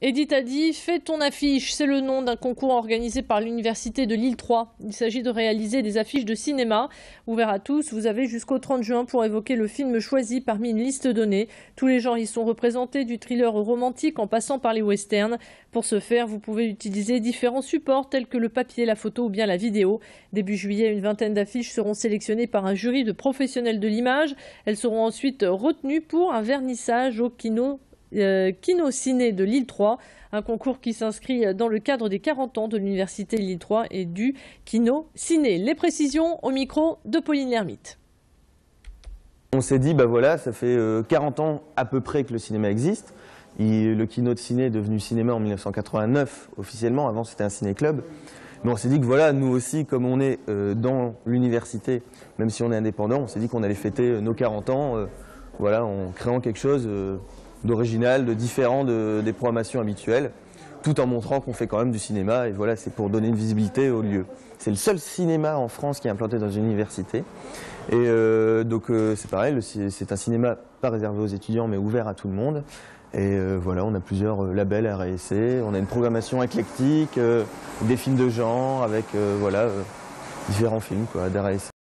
Edith a dit Fais ton affiche, c'est le nom d'un concours organisé par l'Université de Lille 3. Il s'agit de réaliser des affiches de cinéma. Ouvert à tous, vous avez jusqu'au 30 juin pour évoquer le film choisi parmi une liste donnée. Tous les genres y sont représentés, du thriller romantique en passant par les westerns. Pour ce faire, vous pouvez utiliser différents supports tels que le papier, la photo ou bien la vidéo. Début juillet, une vingtaine d'affiches seront sélectionnées par un jury de professionnels de l'image. Elles seront ensuite retenues pour un vernissage au kino euh, Kino Ciné de Lille 3, un concours qui s'inscrit dans le cadre des 40 ans de l'Université Lille 3 et du Kino Ciné. Les précisions au micro de Pauline Lermite. On s'est dit, bah voilà, ça fait 40 euh, ans à peu près que le cinéma existe. le Kino de Ciné est devenu cinéma en 1989 officiellement, avant c'était un ciné-club. Mais on s'est dit que voilà, nous aussi, comme on est euh, dans l'université, même si on est indépendant, on s'est dit qu'on allait fêter nos 40 ans voilà, en créant quelque chose d'original, de différent des programmations habituelles, tout en montrant qu'on fait quand même du cinéma. Et voilà, c'est pour donner une visibilité au lieu. C'est le seul cinéma en France qui est implanté dans une université. Et euh, donc euh, c'est pareil, c'est un cinéma pas réservé aux étudiants, mais ouvert à tout le monde. Et euh, voilà, on a plusieurs labels RSC, on a une programmation éclectique, des films de genre avec voilà, différents films d'RSC.